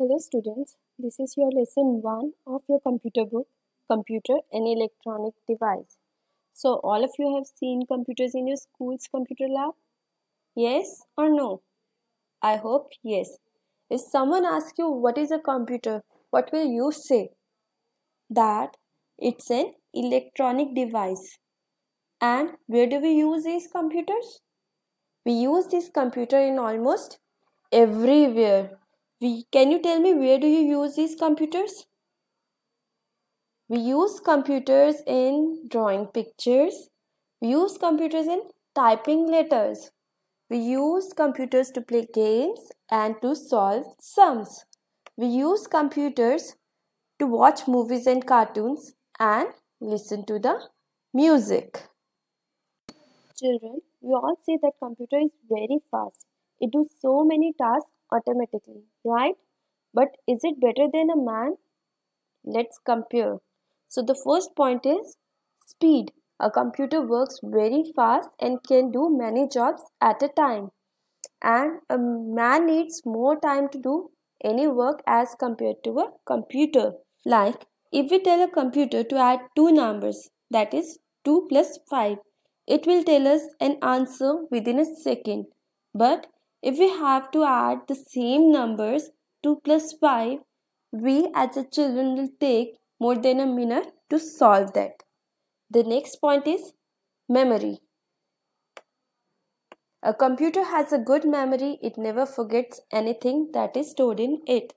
Hello students, this is your lesson 1 of your computer book, Computer and Electronic Device. So all of you have seen computers in your school's computer lab? Yes or no? I hope yes. If someone asks you what is a computer, what will you say? That it's an electronic device. And where do we use these computers? We use this computer in almost everywhere we, can you tell me where do you use these computers? We use computers in drawing pictures. We use computers in typing letters. We use computers to play games and to solve sums. We use computers to watch movies and cartoons and listen to the music. Children, we all say that computer is very fast. It does so many tasks automatically, right? But is it better than a man? Let's compare. So the first point is speed. A computer works very fast and can do many jobs at a time. And a man needs more time to do any work as compared to a computer. Like if we tell a computer to add two numbers, that is 2 plus 5, it will tell us an answer within a second. But if we have to add the same numbers 2 plus 5, we as a children will take more than a minute to solve that. The next point is memory. A computer has a good memory, it never forgets anything that is stored in it.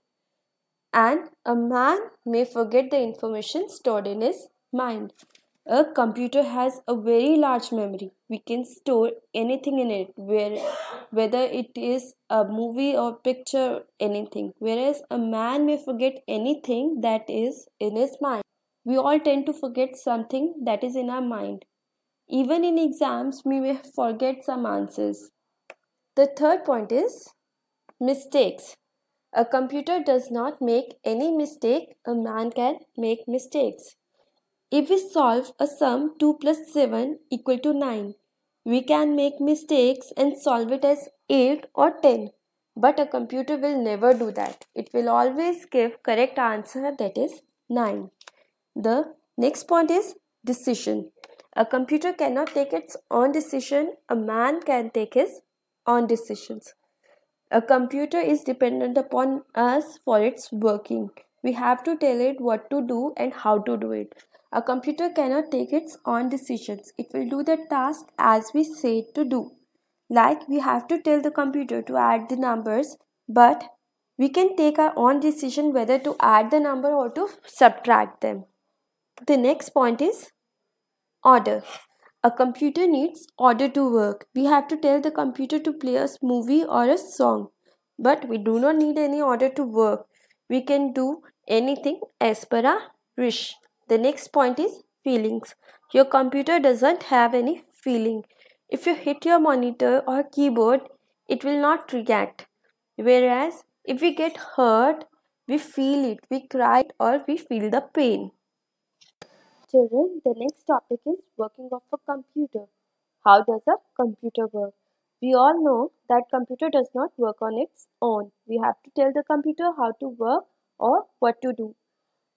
And a man may forget the information stored in his mind. A computer has a very large memory. We can store anything in it, where, whether it is a movie or picture, anything. Whereas a man may forget anything that is in his mind. We all tend to forget something that is in our mind. Even in exams, we may forget some answers. The third point is mistakes. A computer does not make any mistake, a man can make mistakes. If we solve a sum 2 plus 7 equal to 9, we can make mistakes and solve it as 8 or 10. But a computer will never do that. It will always give correct answer that is 9. The next point is decision. A computer cannot take its own decision. A man can take his own decisions. A computer is dependent upon us for its working. We have to tell it what to do and how to do it. A computer cannot take its own decisions. It will do the task as we say it to do. Like we have to tell the computer to add the numbers, but we can take our own decision whether to add the number or to subtract them. The next point is order. A computer needs order to work. We have to tell the computer to play a movie or a song, but we do not need any order to work. We can do anything as per our wish. The next point is feelings. Your computer doesn't have any feeling. If you hit your monitor or keyboard, it will not react. Whereas if we get hurt, we feel it, we cry or we feel the pain. Children, the next topic is working of a computer. How does a computer work? We all know that computer does not work on its own. We have to tell the computer how to work or what to do.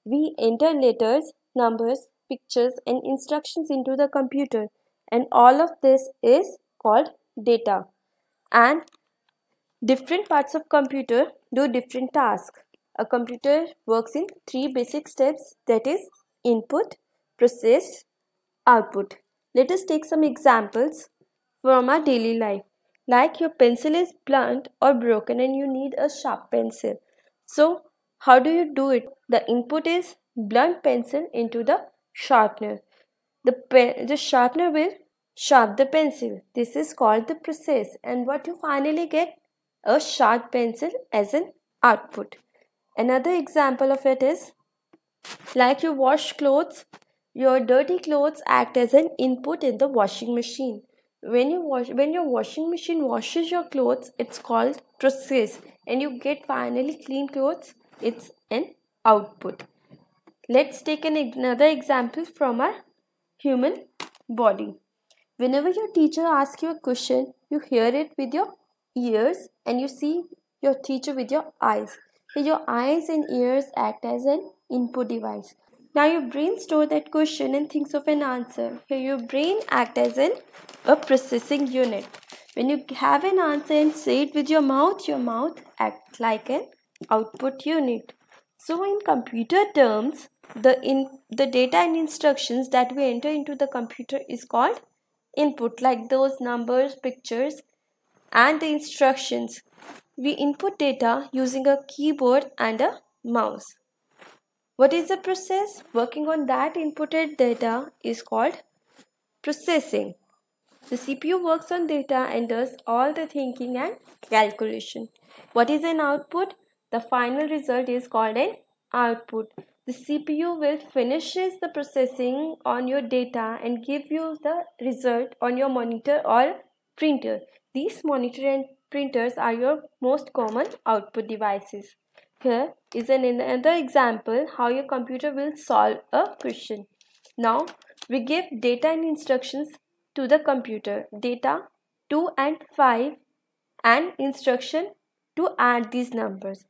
We enter letters, numbers, pictures and instructions into the computer and all of this is called data and different parts of computer do different tasks. A computer works in three basic steps that is input, process, output. Let us take some examples from our daily life. Like your pencil is blunt or broken and you need a sharp pencil. So how do you do it? The input is blunt pencil into the sharpener. The, pen, the sharpener will sharp the pencil. This is called the process and what you finally get a sharp pencil as an output. Another example of it is like you wash clothes, your dirty clothes act as an input in the washing machine. When you wash when your washing machine washes your clothes, it's called process and you get finally clean clothes, it's an output. Let's take an, another example from our human body. Whenever your teacher asks you a question, you hear it with your ears and you see your teacher with your eyes. So your eyes and ears act as an input device. Now your brain stores that question and thinks of an answer. Here your brain acts as an a processing unit. When you have an answer and say it with your mouth, your mouth acts like an output unit. So in computer terms, the in the data and instructions that we enter into the computer is called input like those numbers, pictures and the instructions. We input data using a keyboard and a mouse. What is the process? Working on that inputted data is called processing. The CPU works on data and does all the thinking and calculation. What is an output? The final result is called an output. The CPU will finishes the processing on your data and give you the result on your monitor or printer. These monitor and printers are your most common output devices. Here is an another example how your computer will solve a question. Now we give data and instructions to the computer. Data 2 and 5 and instruction to add these numbers.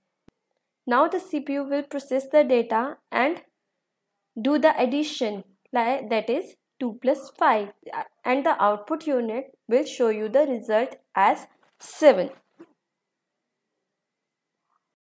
Now the CPU will process the data and do the addition that is 2 plus 5 and the output unit will show you the result as 7.